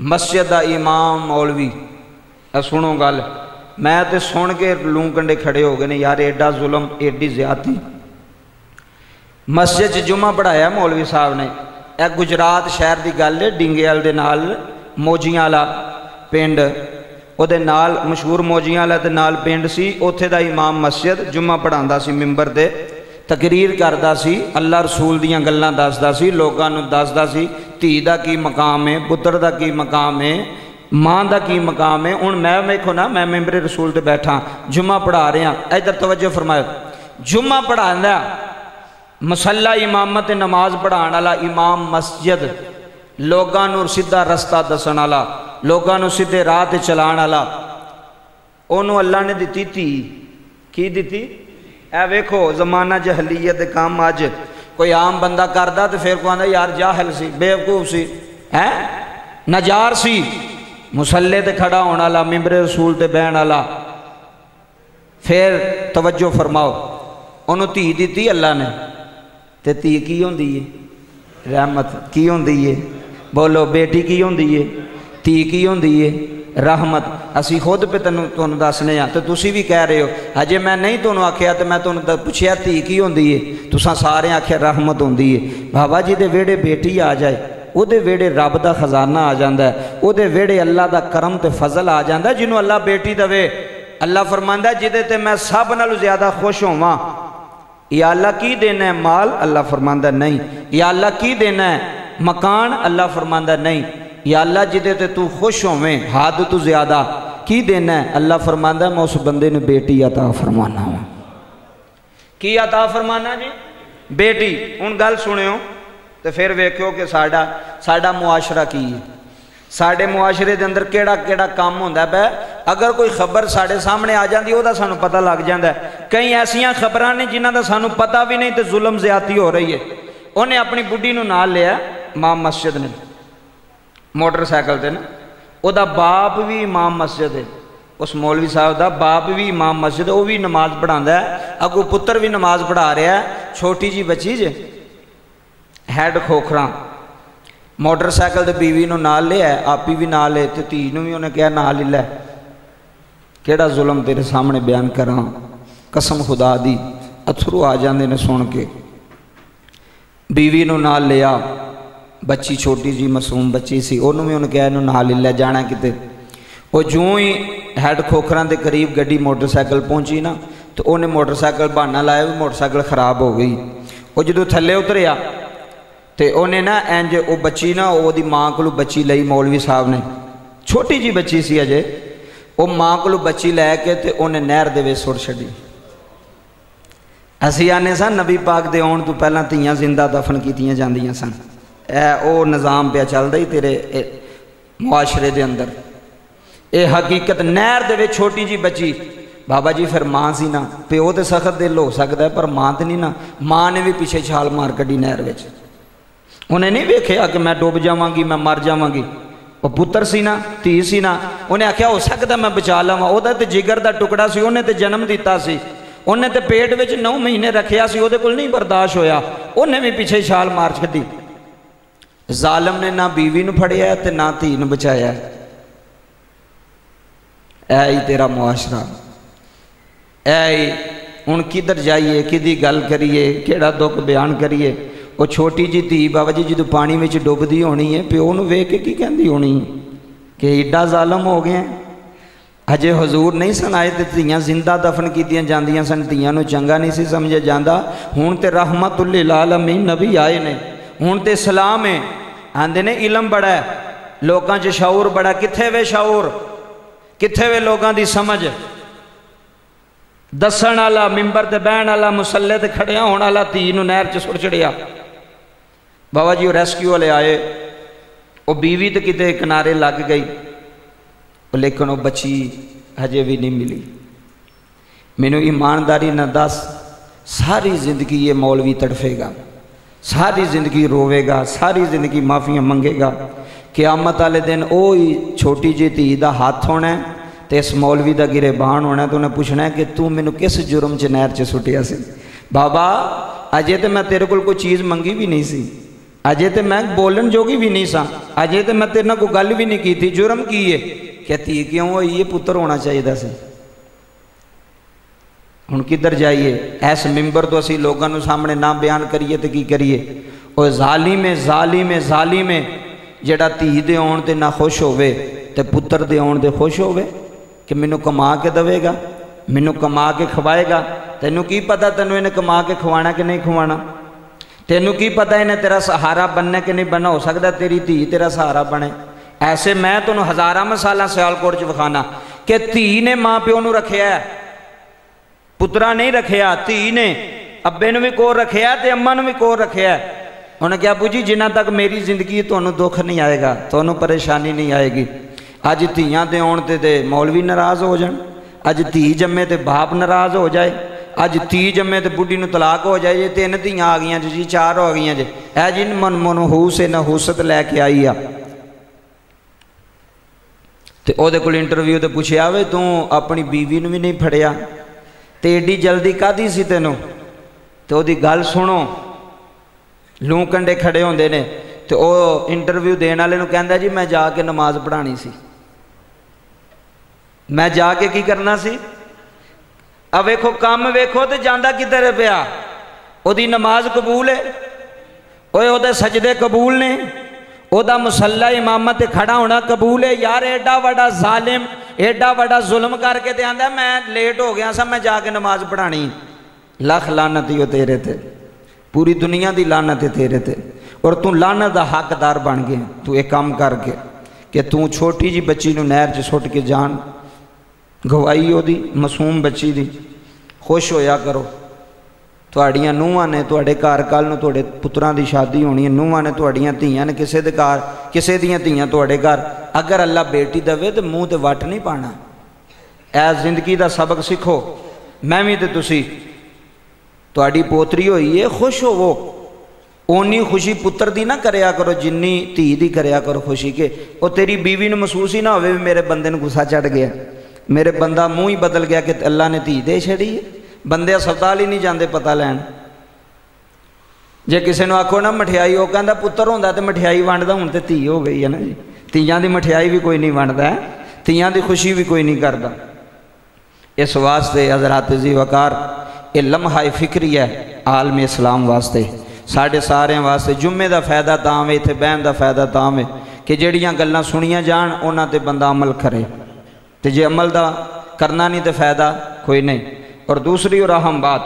مسجد دا امام مولوی اے سنو گل میں تے سن کے لوں کنڈے کھڑے ہو گئے نے یار ایڈا ظلم ایڈی زیادتی مسجد چ جمعہ پڑھایا مولوی صاحب نے اے گجرات شہر دی گل ہے ڈنگیال دے نال موجیاں والا پنڈ او دے نال مشہور موجیاں والا تے نال پنڈ سی اوتھے دا امام مسجد جمعہ پڑھاندا سی ممبر دے تقریر کردا سی اللہ رسول دیاں گلاں دسدا سی لوکاں نوں دسدا سی دھی دا کی مقام ہے پتر دا کی مقام ہے ماں دا کی مقام ہے ہن میں ویکھو نا میں ممبر رسول تے بیٹھا جمعہ پڑھا رہا ادھر توجہ فرمایا جمعہ پڑھاندا مسلح امامت نماز پڑھان والا امام مسجد لوگاں نو سیدھا رستہ دسن والا لوگاں نو سیدھے راہ تے چلان والا اللہ نے دتی تھی کی دتی اے ویکھو، زمانہ جہلیت کام اج کوئی عام بندہ کردا تے پھر کو آندا یار جاہل سی بے وقوف سی، ہیں؟ نجار سی مسلے تے کھڑا ہونے والا ممبر رسول تے بہن والا۔ پھر توجہ فرماؤ انہوں تھی دیتی اللہ نے؟ تے تھی کی ہوندی ہے؟ رحمت کی ہوندی ہے؟ بولو بیٹی کی ہوندی ہے؟ تھی کی ہوندی ہے؟ رحمت اسی خود پہ تنوں تنوں دسنے ہاں تو تسی بھی کہہ رہے ہو ہجے میں نہیں تنوں آکھیا تو میں تنوں پوچھیا تھی کی ہوندی ہے تساں سارے آکھیا رحمت ہوندی ہے بابا جی دے ویڑے بیٹی آ جائے او دے ویڑے رب دا خزانہ آ جاندا ہے او ویڑے اللہ دا کرم تے فضل آ جاندا ہے جنوں اللہ بیٹی دوے اللہ فرماندا ہے جدے تے میں سب نالوں زیادہ خوش ہوواں یا اللہ کی دینا ہے مال اللہ فرماندہ نہیں یا اللہ کی دینا ہے مکان اللہ فرماندہ نہیں یا اللہ جدے تے تو خوش ہوئیں حد تو زیادہ کی دینا ہے؟ اللہ فرماندہ ہے، میں اس بندے نے بیٹی عطا فرمانا ہوں۔ کی عطا فرمانا جی؟ بیٹی ان گل سنے ہو تو پھر ویکھو کہ ساڑا ساڑا معاشرہ کی ہے۔ ساڑے معاشرے دے اندر کیڑا کیڑا کام ہوندہ ہے بے اگر کوئی خبر ساڑے سامنے آ جاندی ہو دا سانو پتہ لگ جاندہ ہے۔ کئی ایسیاں خبران نے جنہ دا سانو پتہ بھی نہیں تے ظلم زیادتی ہو رہی ہے۔ انہیں اپنی بڑی نو نال لیا امام مسجد نے۔ موٹر سائیکل تے نا او دا باپ بھی امام مسجد ہے اس مولوی صاحب دا باپ بھی امام مسجد وہ بھی نماز پڑھاندا ہے اگو پتر بھی نماز پڑھا رہا ہے چھوٹی جی بچی جے ہیڈ کھوکھراں موٹر سائیکل تے بیوی نو نال لے ہے آپی بھی نال لے تے تھی نو بھی انہیں کہا نال لے کیڑا ظلم تیرے سامنے بیان کراں قسم خدا دی اتھرو آ جاندے نے سن کے بیوی نو نال لیا بچی چھوٹی جی معصوم بچی سی انہوں بھی انہیں کہا انہوں نال لے جانا کتے وہ جو ہی ہیڈ کھوکھران دے قریب گڈی موٹر سائیکل پہنچی نا تو انہیں موٹر سائیکل بہانا لایا بھی موٹر سائیکل خراب ہو گئی وہ جدو تھلے اتریا تے انہیں نا اینج او بچی نا او دی ماں کو بچی لئی مولوی صاحب نے چھوٹی جی بچی سی اجے او ماں کو بچی لے کے تے انہیں نہر دے وے سڑ چھڑی اسی آنے سن نبی پاک دے آن تو پہلا تیاں زندہ دفن کی جیسا سن اے او نظام پہ چل دئی تیرے معاشرے دے اندر۔ اے حقیقت نہر دے وے چھوٹی جی بچی۔ بابا جی پھر ماں سی نا، پیو تے سخت دل ہو سکتا ہے، پر ماں تے نہیں نا۔ ماں نے بھی پیچھے چھال مار کڈی نہر وچ۔ انہیں نہیں ویکھیا کہ میں ڈوب جاواں گی، میں مر جاواں گی۔ وہ پتر سی نا، تھی سی نا، انہیں آخیا ہو سکتا میں بچا لوا وہ تے جگر دا ٹکڑا سی، انہیں تے جنم دیتا سی۔ انہیں تے پیٹ وچ نو مہینے رکھیا سی وہ کول نہیں برداشت ہویا۔ انہیں بھی پیچھے چھال مار چھڈی۔ ظالم نے نہ بیوی نو پھڑیا تے نہ تھی نو بچایا۔ اے ہی تیرا معاشرہ۔ اے ہی ہن کدھر جائیے کدی گل کریے، کیڑا دکھ بیان کریے۔ وہ چھوٹی جی تھی بابا جی جدو پانی میں ڈوبتی ہونی ہے، پیو نو ویک کے کی کہندی ہونی؟ کہ ایڈا ظالم ہو گیا۔ اجے حضور نہیں سن آئے تے تیاں زندہ دفن کیتیاں جاندیاں سن تیاں نو چنگا نہیں سی سمجھے جاندا۔ ہون تے رحمت اللہ للعالمین نبی آئے نے۔ ہون تے سلام ہے۔ آندے نے علم بڑا ہے۔ لوکاں چ شعور بڑا۔ کتھے وے شعور؟ کتھے وے لوکاں دی سمجھ؟ دسن والا ممبر تے بہن والا مسلے تے کھڑیا ہونے والا تھی نو نہر چ سر چڑیا بابا جی وہ ریسکیو والے آئے۔ وہ بیوی تو کتے کنارے لگ گئی۔ لیکن وہ بچی ہجے بھی نہیں ملی۔ مینو ایمانداری نہ دس، ساری زندگی یہ مولوی تڑفے گا۔ ساری زندگی روے گا، ساری زندگی معافیاں منگے گا۔ قیامت والے دن وہی چھوٹی جی دھی دا ہاتھ ہونا ہے تو اس مولوی دا گرے بان ہونا ہے تو انہیں پوچھنا ہے کہ تو مینو کس جرم چ نہر چ سٹیا سی؟ بابا، اجے تو میں تیرے کو کوئی چیز منگی بھی نہیں سی۔ اجے تو میں بولن جوگی بھی نہیں سا اجے تو میں تیرے کوئی گل بھی نہیں کی تھی۔ جرم کی ہے؟ کہ تھی کیوں ہوئی یہ پتر ہونا چاہیے سی؟ ہوں کدھر جائیے ایس ممبر تو اسی لوگوں سامنے نہ بیان کریے تو کی کریے وہ ظالم ہے ظالم ہے ظالم ہے تھی دے آن تے نہ خوش ہوئے تے پتر دے آن دے خوش ہوئے کہ مینوں کما کے دے گا مینوں کما کے کھوائے گا تینوں کی پتا تینوں انہیں کما کے کھوانا کہ نہیں کھوانا تینوں کی پتا انہیں تیرا سہارا بننا کہ نہیں بننا ہو سکتا تیری تھی تیرا سہارا بنے ایسے میں تمہیں ہزارہ مسالہ سیال کوٹ چکھانا کہ تھی نے ماں پیو نو رکھیا پترا نہیں رکھیا تھی نے ابے نو بھی کور رکھیا تے اما نو بھی کور رکھیا ہے انہیں کیا پوچھی جنہ تک میری زندگی تو دکھ نہیں آئے گا تو پریشانی نہیں آئے گی اج تھیاں دے آن تے مولوی ناراض ہو جان اج تھی جمے تے باپ ناراض ہو جائے اج تھی جمے تے بڈی نو طلاق ہو جائے جی تین تھیاں آ گئی جی جی چار ہو گئی جی اے جن من من ہو سے لے کے آئی آ تے او دے کل انٹرویو تے پوچھے آوے تے ایڈی جلدی کا دی سی تینوں تے او دی گل سنو۔ لوں کنڈے کھڑے ہوندے نے۔ تو او انٹرویو دین والے نو کہندا جی میں جا کے نماز پڑھانی سی۔ میں جا کے کی کرنا سی؟ اب ویکھو کام ویکھو تے جاندا کدھر پیا؟ او دی نماز قبول ہے؟ اوے او دے سجدے قبول نے؟ ایڈا بڑا ظلم کر کے تے آندا میں لیٹ ہو گیا سا، میں جا کے نماز پڑھانی۔ لکھ لعنت ہو تیرے تھے پوری دنیا دی لانت ہے تیرے تھے اور تو لانت دا حق دار بن گئے تو ایک کام کر کے کہ تو چھوٹی جی بچی نو نہر چ سٹ کے جان۔ گوائی ہو دی مسوم بچی دی۔ خوش ہویا کرو۔ تواڈیاں نوہاں نے تواڈے گھر کل نو تواڈے پتراں دی شادی ہونی ہے نوہاں نے تواڈیاں دھیاں نے کسے دے گھر کسے دیاں دھیاں تواڈے گھر اگر اللہ بیٹی دے تے منہ تے وٹ نہیں پانا اے زندگی دا سبق سکھو میں بھی تے تسی تاری پوتری ہوئی ہے خوش ہو وہ اونی خوشی پتر دی نہ کریا کرو جنی تھی دی کریا کرو خوشی کے وہ تیری بیوی نے محسوس ہی نہ ہوئے میرے بندے نے گسا چڑھ گیا میرے بندہ منہ ہی بدل گیا کہ اللہ نے تھی دے چڑی ہے بندے اسپتال ہی نہیں جاندے پتہ لین جے کسی نے آخو نا مٹھائی وہ کہہ پتر ہوتا تو مٹھائی ونڈتا ہوں تو تھی ہو گئی ہے نا جی تیاں دی مٹھائی بھی کوئی نہیں ونڈتا ہے تیاں دی خوشی بھی کوئی نہیں کرتا اس واسطے حضرات زی وقار یہ لمحہ فکری ہے عالم اسلام واسطے ساڑھے سارے واسطے جمعے دا فائدہ تام ہے تھے بین دا فائدہ تام ہے کہ جڑیاں گلنا سنیاں جان اونا تے بندہ عمل کرے تے جے عمل دا کرنا نہیں تے فائدہ کوئی نہیں اور دوسری اور اہم بات